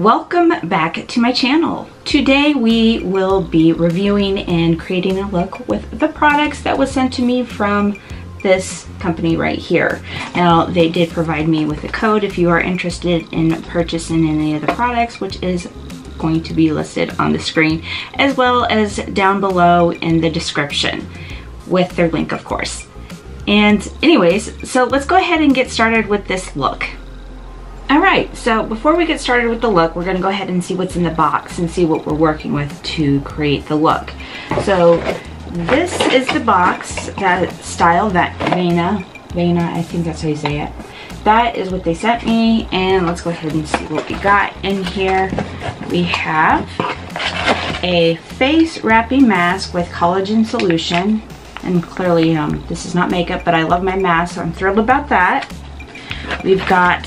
Welcome back to my channel. Today we will be reviewing and creating a look with the products that was sent to me from this company right here. Now they did provide me with a code if you are interested in purchasing any of the products which is going to be listed on the screen as well as down below in the description with their link of course. And anyways, so let's go ahead and get started with this look. Alright, so before we get started with the look, we're going to go ahead and see what's in the box and see what we're working with to create the look. So this is the box, that style, that Vena, Vena, I think that's how you say it. That is what they sent me, and let's go ahead and see what we got in here. We have a face wrapping mask with collagen solution, and clearly um, this is not makeup, but I love my mask, so I'm thrilled about that. We've got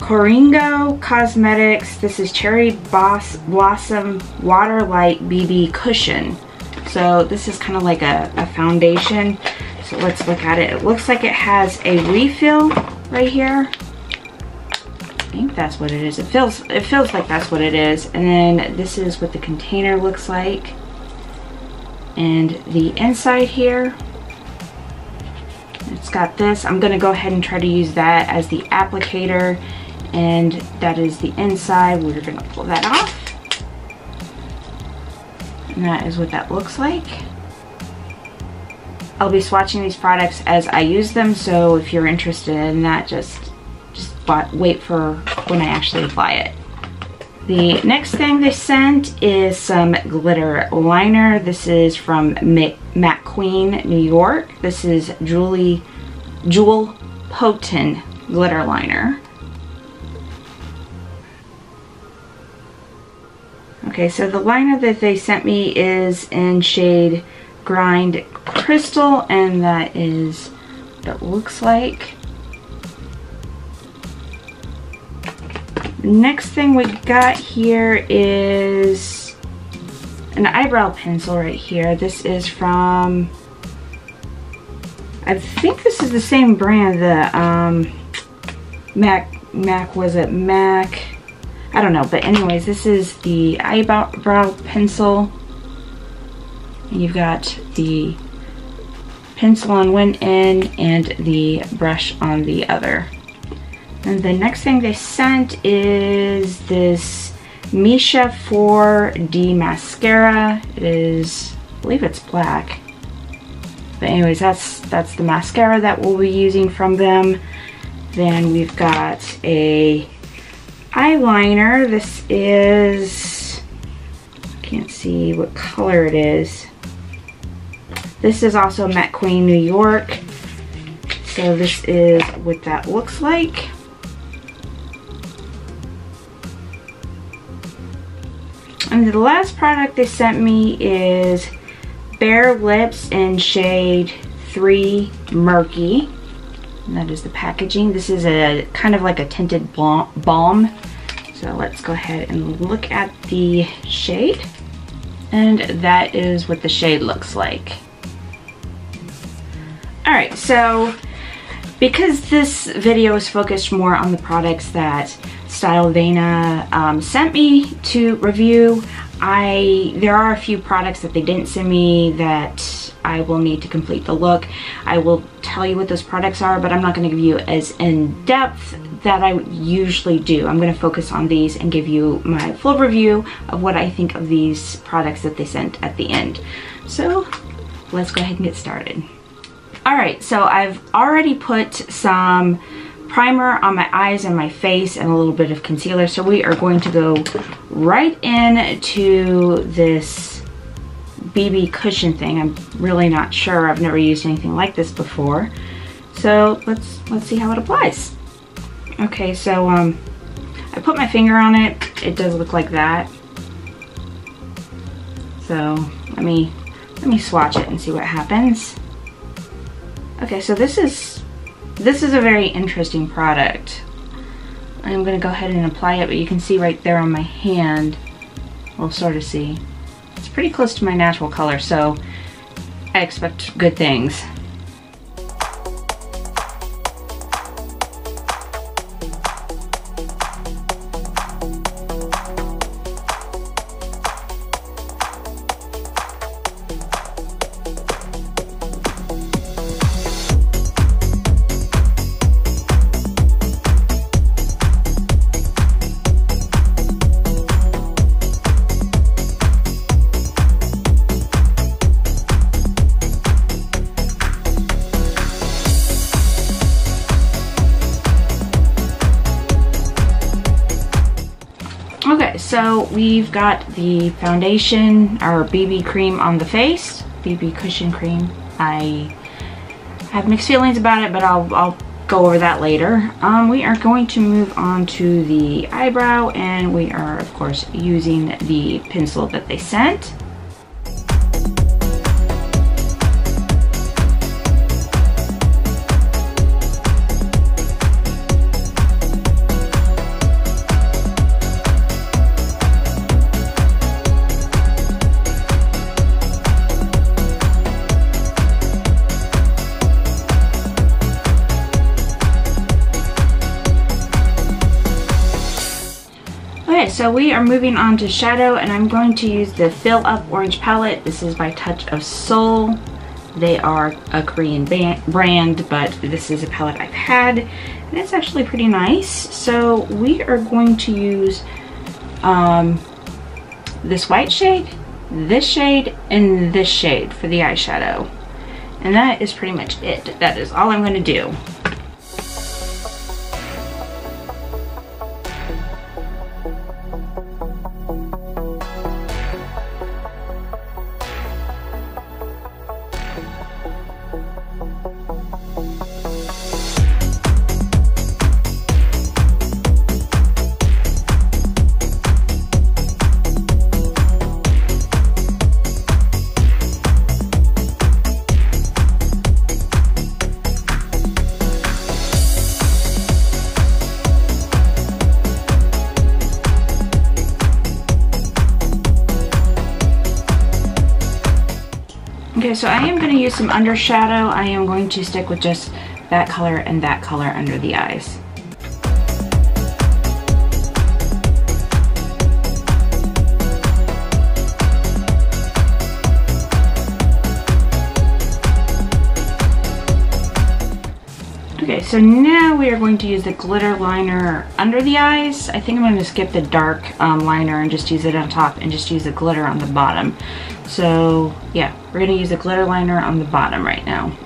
Coringco Cosmetics. This is Cherry Boss Blossom Water Light BB Cushion. So this is kind of like a, a foundation. So let's look at it. It looks like it has a refill right here. I think that's what it is. It feels it feels like that's what it is. And then this is what the container looks like. And the inside here, it's got this. I'm gonna go ahead and try to use that as the applicator and that is the inside. We're gonna pull that off. And that is what that looks like. I'll be swatching these products as I use them, so if you're interested in that, just, just wait for when I actually apply it. The next thing they sent is some glitter liner. This is from Mac Queen New York. This is Julie, Jewel Potent glitter liner. Okay, so the liner that they sent me is in shade Grind Crystal, and that is what it looks like. Next thing we got here is an eyebrow pencil right here. This is from, I think this is the same brand, the um, Mac, Mac, was it Mac? I don't know, but anyways, this is the eyebrow pencil. And you've got the pencil on one end and the brush on the other. And the next thing they sent is this Missha 4D mascara. It is, I believe it's black. But anyways, that's that's the mascara that we'll be using from them. Then we've got a eyeliner. This is, can't see what color it is. This is also McQueen, New York. So this is what that looks like. And the last product they sent me is Bare Lips in shade 3 Murky. That is the packaging. This is a kind of like a tinted balm. So let's go ahead and look at the shade. And that is what the shade looks like. Alright, so because this video is focused more on the products that Style Vena um, sent me to review, I there are a few products that they didn't send me that I will need to complete the look. I will tell you what those products are, but I'm not going to give you as in-depth that I usually do. I'm going to focus on these and give you my full review of what I think of these products that they sent at the end. So let's go ahead and get started. Alright, so I've already put some primer on my eyes and my face and a little bit of concealer. So we are going to go right into this BB cushion thing. I'm really not sure. I've never used anything like this before. So let's let's see how it applies. Okay, so um, I put my finger on it. It does look like that. So let me let me swatch it and see what happens. Okay, so this is this is a very interesting product. I'm gonna go ahead and apply it, but you can see right there on my hand, we'll sort of see. Pretty close to my natural color, so I expect good things. So we've got the foundation, our BB cream on the face, BB cushion cream. I have mixed feelings about it, but I'll, I'll go over that later. Um, we are going to move on to the eyebrow and we are of course using the pencil that they sent. So we are moving on to shadow and I'm going to use the Fill Up Orange Palette. This is by Touch of Soul. They are a Korean brand, but this is a palette I've had and it's actually pretty nice. So we are going to use um, this white shade, this shade, and this shade for the eyeshadow. And that is pretty much it. That is all I'm going to do. Okay, so I am going to use some under shadow. I am going to stick with just that color and that color under the eyes. Okay, so now we are going to use the glitter liner under the eyes. I think I'm going to skip the dark um, liner and just use it on top and just use the glitter on the bottom. So yeah, we're gonna use a glitter liner on the bottom right now.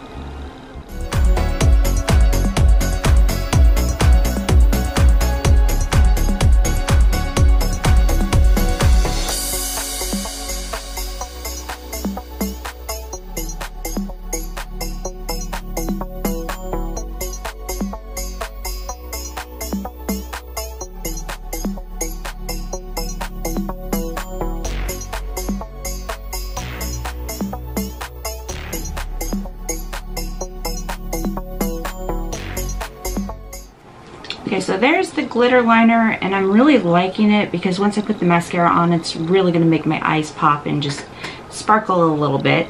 Glitter liner and I'm really liking it because once I put the mascara on, it's really gonna make my eyes pop and just sparkle a little bit.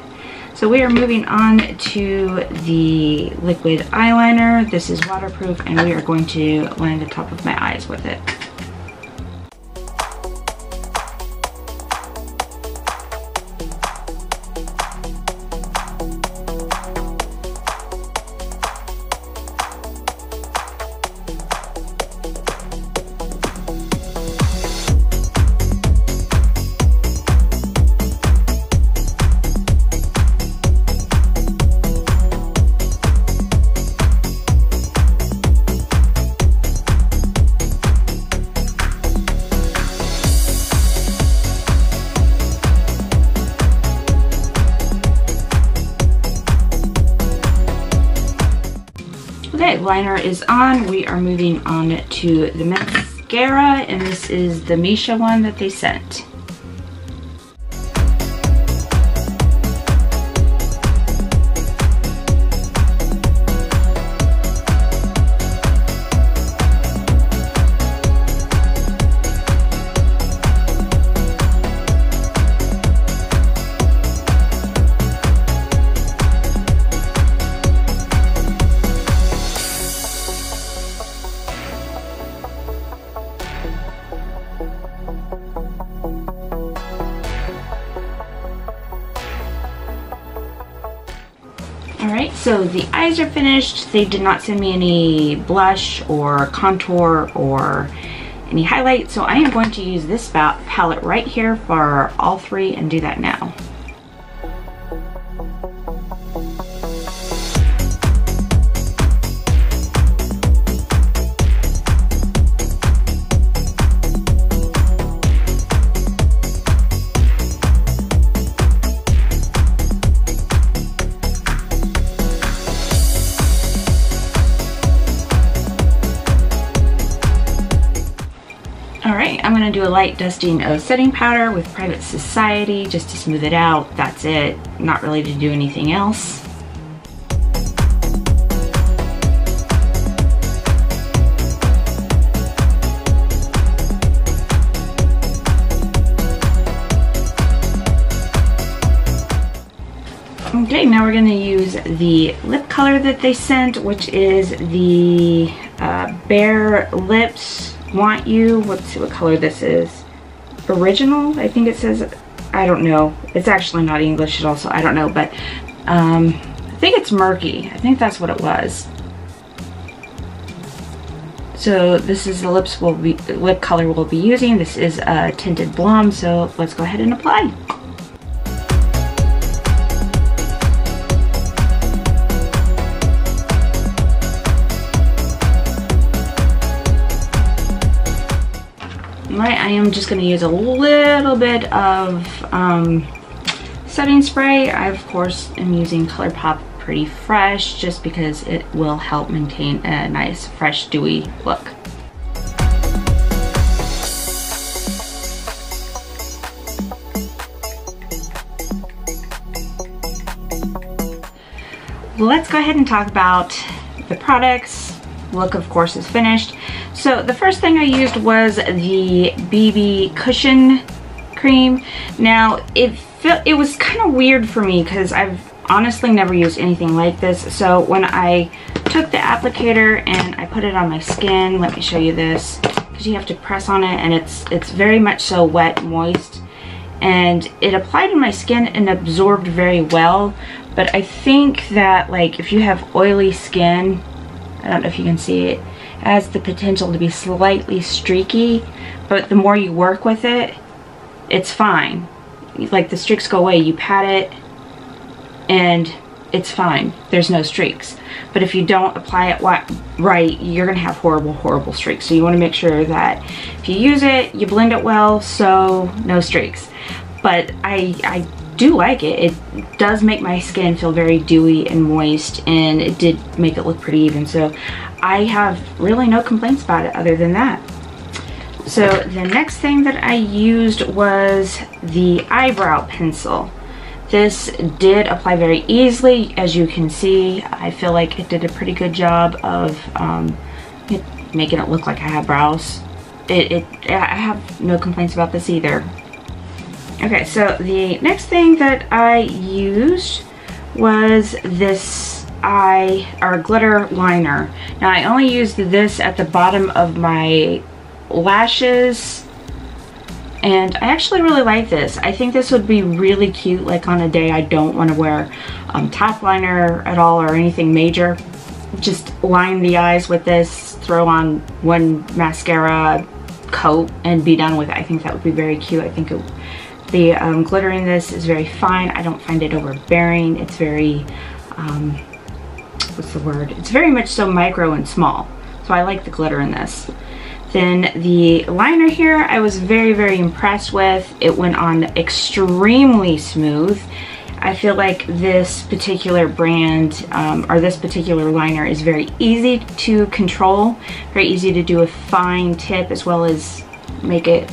So we are moving on to the liquid eyeliner. This is waterproof and we are going to line the top of my eyes with it. Liner is on. We are moving on to the mascara, and this is the Missha one that they sent. So the eyes are finished. They did not send me any blush or contour or any highlight, so I am going to use this palette right here for all three and do that now. A light dusting of setting powder with Private Society just to smooth it out. That's it. Not really to do anything else. Okay, now we're going to use the lip color that they sent, which is the uh, Bare Lips Want You. Let's see what color this is. Original, I think it says. I don't know. It's actually not English at all, so I don't know. But um, I think it's murky. I think that's what it was. So this is the lips will be lip color we'll be using. This is a tinted blonde, so let's go ahead and apply. Right, I am just going to use a little bit of um, setting spray. I, of course, am using ColourPop Pretty Fresh just because it will help maintain a nice, fresh, dewy look. Let's go ahead and talk about the products. Look, of course, is finished. So the first thing I used was the BB Cushion Cream. Now, it, felt, it was kind of weird for me because I've honestly never used anything like this. So when I took the applicator and I put it on my skin, let me show you this, because you have to press on it and it's, it's very much so wet, moist. And it applied to my skin and absorbed very well. But I think that like if you have oily skin, I don't know if you can see it, has the potential to be slightly streaky, but the more you work with it, it's fine. Like the streaks go away, you pat it and it's fine. There's no streaks. But if you don't apply it right, you're gonna have horrible, horrible streaks. So you wanna make sure that if you use it, you blend it well, so no streaks. But I, I do like it. It does make my skin feel very dewy and moist and it did make it look pretty even. So I have really no complaints about it other than that. So the next thing that I used was the eyebrow pencil. This did apply very easily. As you can see, I feel like it did a pretty good job of um, making it look like I have brows. It, it, I have no complaints about this either. Okay, so the next thing that I used was this eye or glitter liner. Now I only used this at the bottom of my lashes and I actually really like this. I think this would be really cute like on a day I don't want to wear um, top liner at all or anything major. Just line the eyes with this, throw on one mascara coat and be done with it. I think that would be very cute. I think it the um, glitter in this is very fine. I don't find it overbearing. It's very, um, what's the word? It's very much so micro and small. So I like the glitter in this. Then the liner here, I was very, very impressed with. It went on extremely smooth. I feel like this particular brand um, or this particular liner is very easy to control, very easy to do a fine tip as well as make it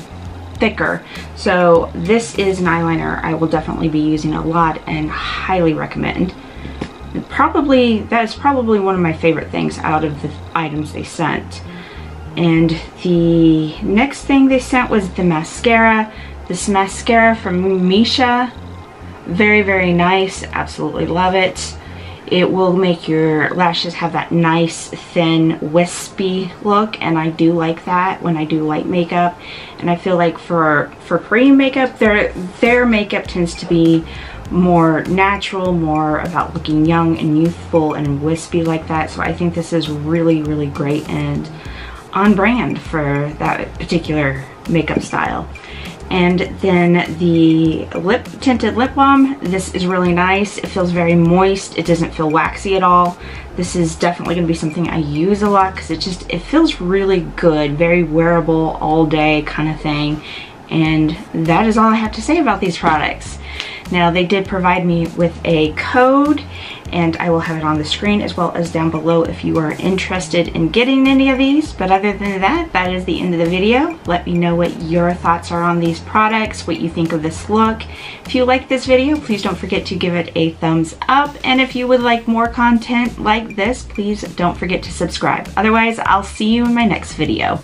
thicker. So this is an eyeliner I will definitely be using a lot and highly recommend. Probably, that is probably one of my favorite things out of the items they sent. And the next thing they sent was the mascara. This mascara from Missha. Very, very nice. Absolutely love it. It will make your lashes have that nice, thin, wispy look, and I do like that when I do light makeup. And I feel like for, for Korean makeup, their, their makeup tends to be more natural, more about looking young and youthful and wispy like that. So I think this is really, really great and on brand for that particular makeup style. And then the lip tinted lip balm, this is really nice. It feels very moist. It doesn't feel waxy at all. This is definitely gonna be something I use a lot because it just, it feels really good, very wearable all day kind of thing. And that is all I have to say about these products. Now they did provide me with a code and I will have it on the screen as well as down below if you are interested in getting any of these. But other than that, that is the end of the video. Let me know what your thoughts are on these products, what you think of this look. If you like this video, please don't forget to give it a thumbs up. And if you would like more content like this, please don't forget to subscribe. Otherwise, I'll see you in my next video.